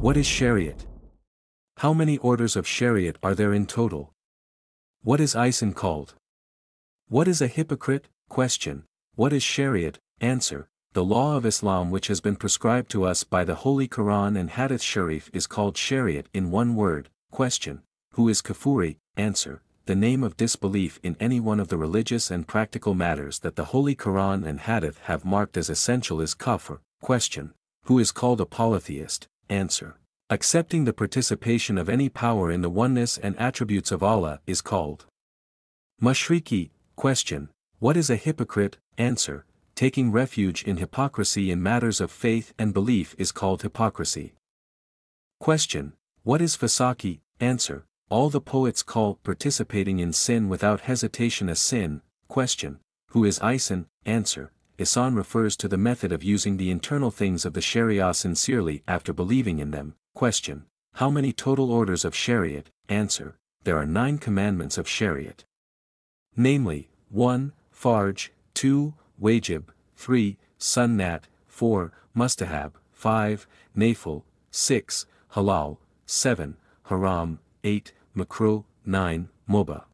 What is Shariat? How many orders of Shariat are there in total? What is Ihsan called? What is a hypocrite? Question. What is Shariat? Answer. The law of Islam which has been prescribed to us by the Holy Quran and Hadith Sharif is called Shariat in one word. Question. Who is Kufuri? Answer. The name of disbelief in any one of the religious and practical matters that the Holy Quran and Hadith have marked as essential is kafir. Question. Who is called a polytheist? Answer. Accepting the participation of any power in the oneness and attributes of Allah is called Mushriki. Question. What is a hypocrite? Answer. Taking refuge in hypocrisy in matters of faith and belief is called hypocrisy. Question. What is fasaki? Answer. All the poets call participating in sin without hesitation a sin. Question. Who is Ihsan? Answer. Ihsan refers to the method of using the internal things of the Sharia sincerely after believing in them. Question. How many total orders of Shariat? Answer. There are nine commandments of Shariat. Namely, 1. Farj, 2. Wajib, 3. Sunnat, 4. Mustahab, 5. Nafil, 6. Halal, 7. Haram, 8. Makruh, 9. Mubah.